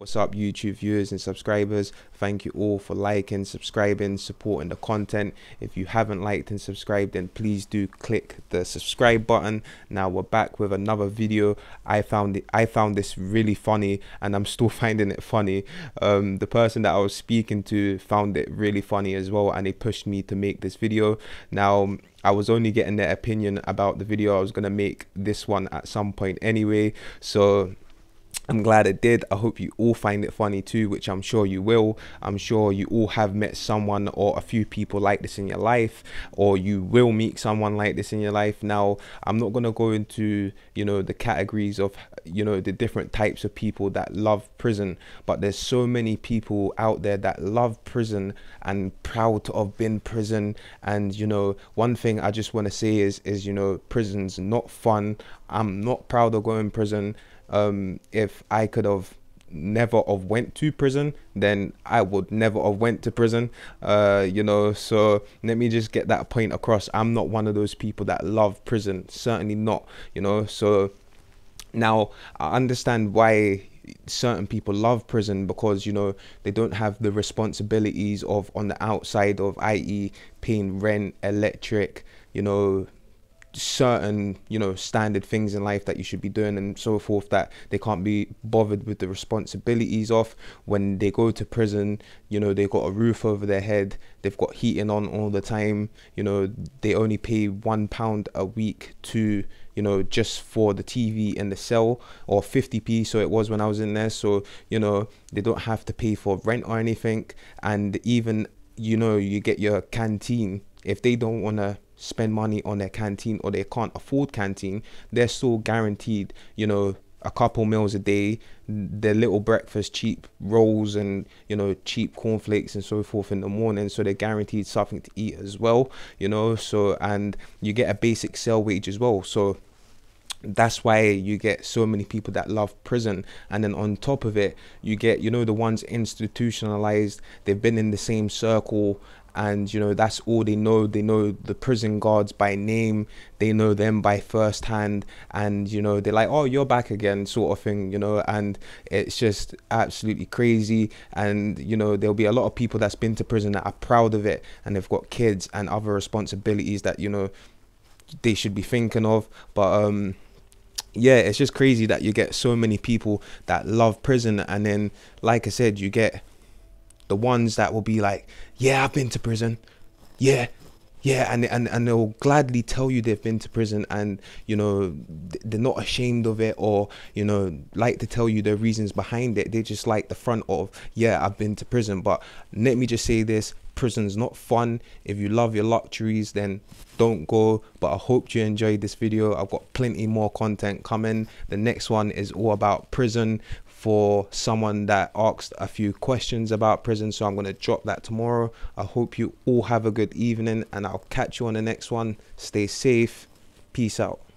What's up, YouTube viewers and subscribers? Thank you all for liking, subscribing, supporting the content. If you haven't liked and subscribed, then please do click the subscribe button. Now we're back with another video. I found it. I found this really funny, and I'm still finding it funny. Um, the person that I was speaking to found it really funny as well, and they pushed me to make this video. Now I was only getting their opinion about the video I was gonna make this one at some point anyway. So I'm glad it did. I hope you all find it funny too, which I'm sure you will. I'm sure you all have met someone or a few people like this in your life, or you will meet someone like this in your life. Now, I'm not going to go into, you know, the categories of, you know, the different types of people that love prison, but there's so many people out there that love prison and proud to have been prison. And, you know, one thing I just want to say is, is, you know, prison's not fun. I'm not proud of going prison um, if I could have never have went to prison then i would never have went to prison. Uh you know so let me just get that point across. I'm not one of those people that love prison certainly not you know. So now i understand why certain people love prison because you know they don't have the responsibilities of on the outside of i.e paying rent electric you know certain you know standard things in life that you should be doing and so forth that they can't be bothered with the responsibilities of. When they go to prison you know they've got a roof over their head they've got heating on all the time you know they only pay one pound a week to you know just for the tv in the cell or 50p so it was when i was in there. So you know they don't have to pay for rent or anything. And even you know you get your canteen. If they don't want to spend money on their canteen or they can't afford canteen, they're still guaranteed, you know, a couple meals a day, their little breakfast, cheap rolls and you know cheap cornflakes and so forth in the morning. So they're guaranteed something to eat as well, you know. So and you get a basic cell wage as well. So that's why you get so many people that love prison. And then on top of it you get you know the ones institutionalized they've been in the same circle and you know that's all they know. They know the prison guards by name they know them by first hand and you know they're like oh you're back again sort of thing you know and it's just absolutely crazy. And you know there'll be a lot of people that's been to prison that are proud of it and they've got kids and other responsibilities that you know they should be thinking of. But um yeah, it's just crazy that you get so many people that love prison, and then, like I said, you get the ones that will be like, yeah, I've been to prison. Yeah, yeah, and and and they'll gladly tell you they've been to prison, and you know they're not ashamed of it, or you know like to tell you the reasons behind it. They just like the front of, yeah, I've been to prison. But let me just say this: prison's not fun. If you love your luxuries, then don't go. But I hope you enjoyed this video. I've got plenty more content coming. The next one is all about prison for someone that asked a few questions about prison. So I'm going to drop that tomorrow. I hope you all have a good evening and I'll catch you on the next one. Stay safe. Peace out.